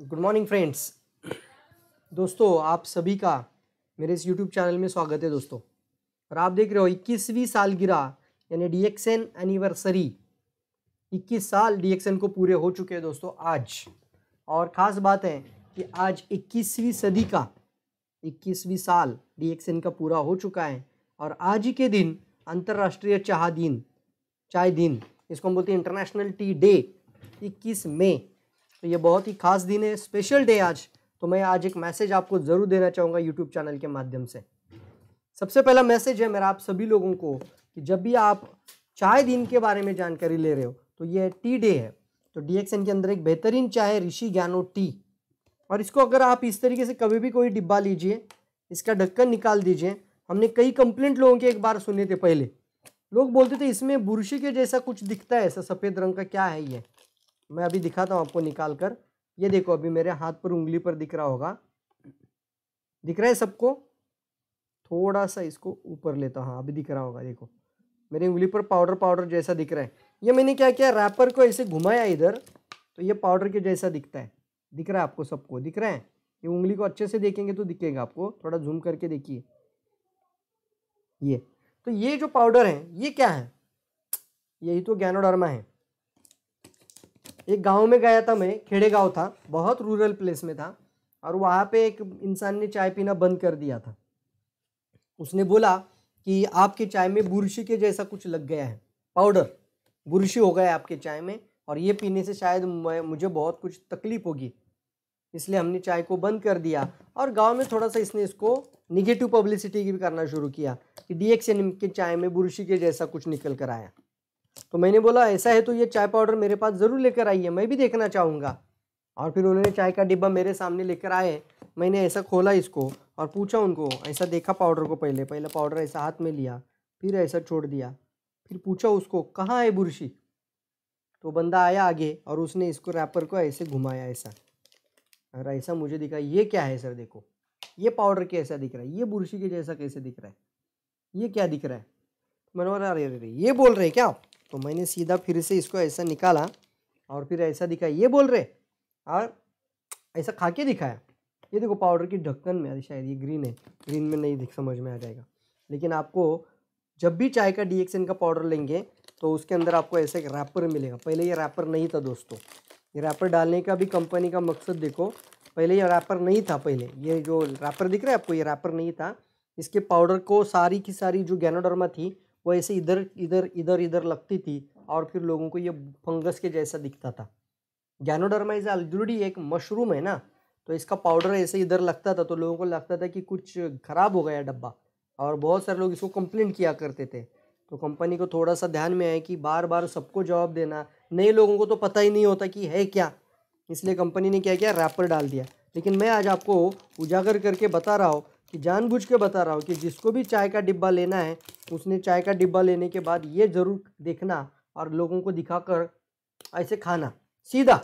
Good morning friends दोस्तों, आप सभी का मेरे इस यूट्यूब चैनल में स्वागत है दोस्तों। और आप देख रहे हो, इक्कीसवीं सालगिरह, यानी डी एक्सन एनिवर्सरी इक्कीस साल डी एक्स एन को पूरे हो चुके हैं दोस्तों आज। और ख़ास बात है कि आज इक्कीसवीं सदी का, इक्कीसवीं साल डी एक्स एन का पूरा हो चुका है। और आज ही के दिन, अंतर्राष्ट्रीय चाह दिन, चाय दिन, इसको हम बोलते हैं इंटरनेशनल टी डे इक्कीस मई। तो ये बहुत ही खास दिन है स्पेशल डे आज। तो मैं आज एक मैसेज आपको ज़रूर देना चाहूँगा यूट्यूब चैनल के माध्यम से। सबसे पहला मैसेज है मेरा आप सभी लोगों को कि जब भी आप चाय दिन के बारे में जानकारी ले रहे हो तो ये टी डे है। तो डीएक्सएन के अंदर एक बेहतरीन चाय है, ऋषि ज्ञानो टी। और इसको अगर आप इस तरीके से कभी भी कोई डिब्बा लीजिए, इसका ढक्कन निकाल दीजिए, हमने कई कंप्लेंट लोगों के एक बार सुने थे पहले। लोग बोलते थे, इसमें बुरशी के जैसा कुछ दिखता है, ऐसा सफ़ेद रंग का क्या है ये? मैं अभी दिखाता हूँ आपको निकाल कर। ये देखो अभी मेरे हाथ पर उंगली पर दिख रहा होगा। दिख रहा है सबको? थोड़ा सा इसको ऊपर लेता हूँ। अभी दिख रहा होगा, देखो। मेरी उंगली पर पाउडर पाउडर जैसा दिख रहा है। ये मैंने क्या किया? रैपर को ऐसे घुमाया इधर तो ये पाउडर के जैसा दिखता है। दिख रहा है आपको सबको? दिख रहा है? ये उंगली को अच्छे से देखेंगे तो दिखेगा आपको। थोड़ा जूम करके देखिए। ये तो ये जो पाउडर है, ये क्या है? यही तो ज्ञानोडर्मा है। एक गाँव में गया था मैं खेड़े गाँव था, बहुत रूरल प्लेस में था, और वहाँ पे एक इंसान ने चाय पीना बंद कर दिया था। उसने बोला कि आपके चाय में बुरशी के जैसा कुछ लग गया है पाउडर बुरशी हो गया आपके चाय में, और ये पीने से शायद मुझे बहुत कुछ तकलीफ़ होगी। इसलिए हमने चाय को बंद कर दिया, और गाँव में थोड़ा सा इसने इसको निगेटिव पब्लिसिटी भी करना शुरू किया, कि डीएक्सएन के चाय में बुरशी के जैसा कुछ निकल कर आया। तो मैंने बोला, ऐसा है तो ये चाय पाउडर मेरे पास ज़रूर लेकर आइए मैं भी देखना चाहूँगा। और फिर उन्होंने चाय का डिब्बा मेरे सामने लेकर आए। मैंने ऐसा खोला इसको और पूछा उनको, ऐसा देखा पाउडर को पहले पहले पाउडर ऐसा हाथ में लिया, फिर ऐसा छोड़ दिया। फिर पूछा उसको, कहाँ है बुरशी? तो बंदा आया आगे और उसने इसको रैपर को ऐसे घुमाया ऐसा। और ऐसा मुझे दिखा, ये क्या है सर देखो, ये पाउडर कैसा दिख रहा है, ये बुरशी के जैसा कैसे दिख रहा है, ये क्या दिख रहा है? मैंने बोला अरे अरे, ये बोल रहे हैं क्या? तो मैंने सीधा फिर से इसको ऐसा निकाला और फिर ऐसा दिखाया। ये बोल रहे, और ऐसा खा के दिखाया? ये देखो पाउडर की ढक्कन में शायद ये ग्रीन है। ग्रीन में नहीं दिख, समझ में आ जाएगा। लेकिन आपको जब भी चाय का डीएक्सएन का पाउडर लेंगे तो उसके अंदर आपको ऐसा एक रैपर मिलेगा। पहले ये रैपर नहीं था दोस्तों। ये रैपर डालने का भी कंपनी का मकसद देखो, पहले ये रैपर नहीं था पहले। ये जो रैपर दिख रहा है आपको, ये रैपर नहीं था। इसके पाउडर को सारी की सारी जो गैनोडर्मा थी वो ऐसे इधर इधर इधर इधर लगती थी और फिर लोगों को ये फंगस के जैसा दिखता था। गैनोडर्मा इज़ ऑलरेडी एक मशरूम है ना तो इसका पाउडर ऐसे इधर लगता था तो लोगों को लगता था कि कुछ ख़राब हो गया डब्बा और बहुत सारे लोग इसको कंप्लेंट किया करते थे। तो कंपनी को थोड़ा सा ध्यान में आए कि बार बार सबको जवाब देना, नए लोगों को तो पता ही नहीं होता कि है क्या। इसलिए कंपनी ने क्या किया रैपर डाल दिया। लेकिन मैं आज आपको उजागर करके बता रहा हूँ कि जानबूझ के बता रहा हूँ कि जिसको भी चाय का डिब्बा लेना है, उसने चाय का डिब्बा लेने के बाद ये ज़रूर देखना और लोगों को दिखाकर ऐसे खाना। सीधा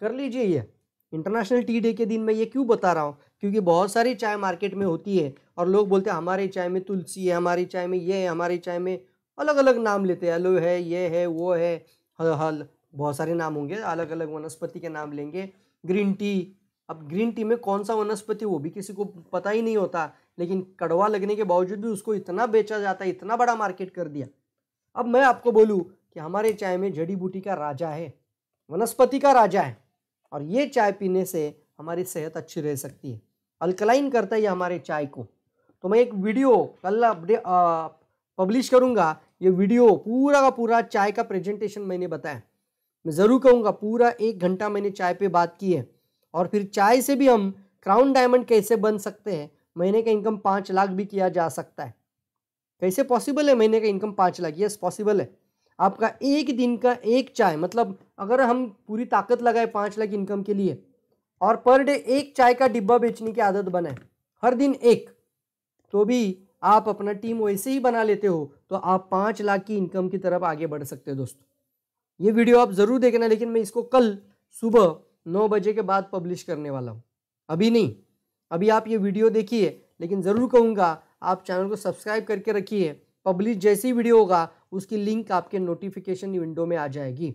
कर लीजिए ये। इंटरनेशनल टी डे के दिन मैं ये क्यों बता रहा हूँ? क्योंकि बहुत सारी चाय मार्केट में होती है और लोग बोलते हैं, हमारी चाय में तुलसी है, हमारी चाय में ये है, हमारी चाय में अलग अलग नाम लेते हैं। अलो है, ये है, वो है हल हल बहुत सारे नाम होंगे अलग अलग वनस्पति के नाम लेंगे। ग्रीन टी अब ग्रीन टी में कौन सा वनस्पति वो भी किसी को पता ही नहीं होता, लेकिन कड़वा लगने के बावजूद भी उसको इतना बेचा जाता है इतना बड़ा मार्केट कर दिया। अब मैं आपको बोलूँ कि हमारे चाय में जड़ी बूटी का राजा है, वनस्पति का राजा है, और ये चाय पीने से हमारी सेहत अच्छी रह सकती है। अल्कलाइन करता है ये हमारे चाय को। तो मैं एक वीडियो कल अपडे पब्लिश करूँगा, ये वीडियो पूरा का पूरा चाय का प्रेजेंटेशन मैंने बताया। मैं ज़रूर कहूँगा, पूरा एक घंटा मैंने चाय पे बात की है। और फिर चाय से भी हम क्राउन डायमंड कैसे बन सकते हैं? महीने का इनकम पाँच लाख भी किया जा सकता है। कैसे पॉसिबल है महीने का इनकम पाँच लाख? यस पॉसिबल है। आपका एक दिन का एक चाय मतलब अगर हम पूरी ताकत लगाए पाँच लाख इनकम के लिए और पर डे एक चाय का डिब्बा बेचने की आदत बनाए, हर दिन एक तो भी आप अपना टीम वैसे ही बना लेते हो तो आप पाँच लाख की इनकम की तरफ़ आगे बढ़ सकते हो दोस्तों। ये वीडियो आप ज़रूर देखना, लेकिन मैं इसको कल सुबह नौ बजे के बाद पब्लिश करने वाला हूँ। अभी नहीं। अभी आप ये वीडियो देखिए, लेकिन ज़रूर कहूँगा, आप चैनल को सब्सक्राइब करके रखिए। पब्लिश जैसी वीडियो होगा, उसकी लिंक आपके नोटिफिकेशन विंडो में आ जाएगी।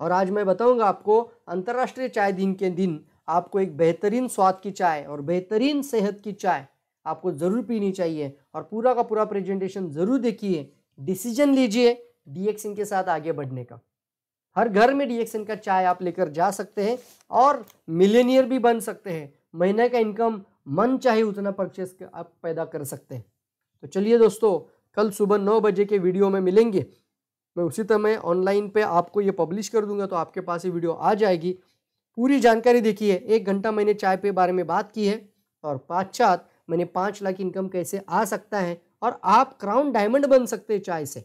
और आज मैं बताऊँगा आपको, अंतर्राष्ट्रीय चाय दिन के दिन आपको एक बेहतरीन स्वाद की चाय और बेहतरीन सेहत की चाय आपको ज़रूर पीनी चाहिए और पूरा का पूरा प्रेजेंटेशन ज़रूर देखिए। डिसीज़न लीजिए डीएक्सिन के साथ आगे बढ़ने का। हर घर में डीएक्सिन का चाय आप लेकर जा सकते हैं और मिलेनियर भी बन सकते हैं। महीने का इनकम मन चाहे उतना परचेस आप पैदा कर सकते हैं। तो चलिए दोस्तों, कल सुबह नौ बजे के वीडियो में मिलेंगे। मैं उसी समय ऑनलाइन पे आपको ये पब्लिश कर दूँगा तो आपके पास ये वीडियो आ जाएगी। पूरी जानकारी देखिए, एक घंटा मैंने चाय पे बारे में बात की है और पाश्चात मैंने पाँच लाख इनकम कैसे आ सकता है और आप क्राउन डायमंड बन सकते हैं चाय से।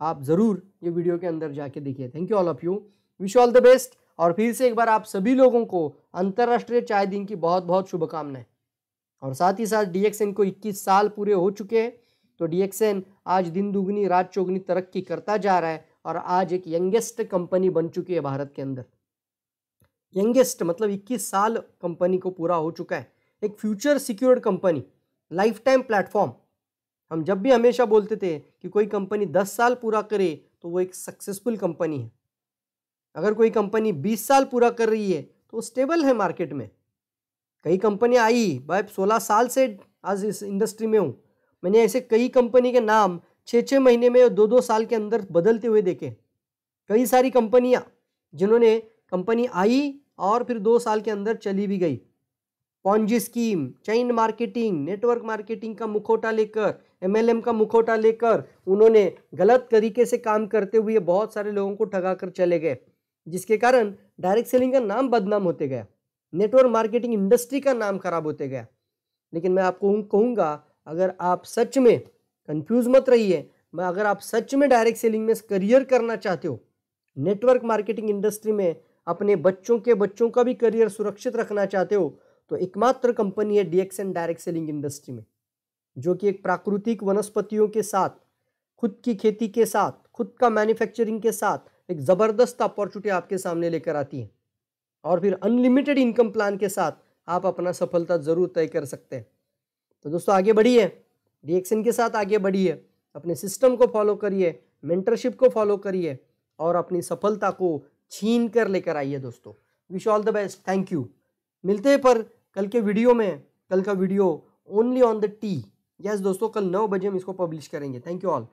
आप ज़रूर ये वीडियो के अंदर जाके देखिए। Thank you all of you wish all the best और फिर से एक बार आप सभी लोगों को अंतर्राष्ट्रीय चाय दिन की बहुत बहुत शुभकामनाएँ। और साथ ही साथ डीएक्सएन को 21 साल पूरे हो चुके हैं। तो डीएक्सएन आज दिन दुगनी, रात चौगनी तरक्की करता जा रहा है और आज एक यंगेस्ट कंपनी बन चुकी है भारत के अंदर। यंगेस्ट मतलब 21 साल कंपनी को पूरा हो चुका है। एक future secured company life time platform. हम जब भी हमेशा बोलते थे कि कोई कंपनी 10 साल पूरा करे तो वो एक सक्सेसफुल कंपनी है। अगर कोई कंपनी 20 साल पूरा कर रही है तो स्टेबल है मार्केट में। कई कंपनियाँ आई भाई 16 साल से आज इस इंडस्ट्री में हूँ। मैंने ऐसे कई कंपनी के नाम छः छः महीने में दो दो साल के अंदर बदलते हुए देखे। कई सारी कंपनियाँ, जिन्होंने कंपनी आई और फिर दो साल के अंदर चली भी गई। Ponzi scheme chain marketing network marketing का मुखोटा लेकर एमएलएम का मुखोटा लेकर उन्होंने गलत तरीके से काम करते हुए बहुत सारे लोगों को ठगा कर चले गए, जिसके कारण डायरेक्ट सेलिंग का नाम बदनाम होते गया नेटवर्क मार्केटिंग इंडस्ट्री का नाम खराब होते गया। लेकिन मैं आपको कहूँगा, अगर आप सच में कंफ्यूज मत रहिए, मैं अगर आप सच में डायरेक्ट सेलिंग में करियर करना चाहते हो नेटवर्क मार्केटिंग इंडस्ट्री में अपने बच्चों के बच्चों का भी करियर सुरक्षित रखना चाहते हो तो एकमात्र कंपनी है डीएक्सन डायरेक्ट सेलिंग इंडस्ट्री में। जो कि एक प्राकृतिक वनस्पतियों के साथ, खुद की खेती के साथ, खुद का मैन्युफैक्चरिंग के साथ एक ज़बरदस्त अपॉर्चुनिटी आपके सामने लेकर आती है। और फिर अनलिमिटेड इनकम प्लान के साथ आप अपना सफलता ज़रूर तय कर सकते हैं। तो दोस्तों, आगे बढ़िए। रिएक्शन के साथ आगे बढ़िए। अपने सिस्टम को फॉलो करिए मेंटरशिप को फॉलो करिए और अपनी सफलता को छीन कर लेकर आइए दोस्तों। Wish all the best thank you मिलते हैं पर कल के वीडियो में, कल का video only on the T S दोस्तों कल नौ बजे हम इसको पब्लिश करेंगे। Thank you all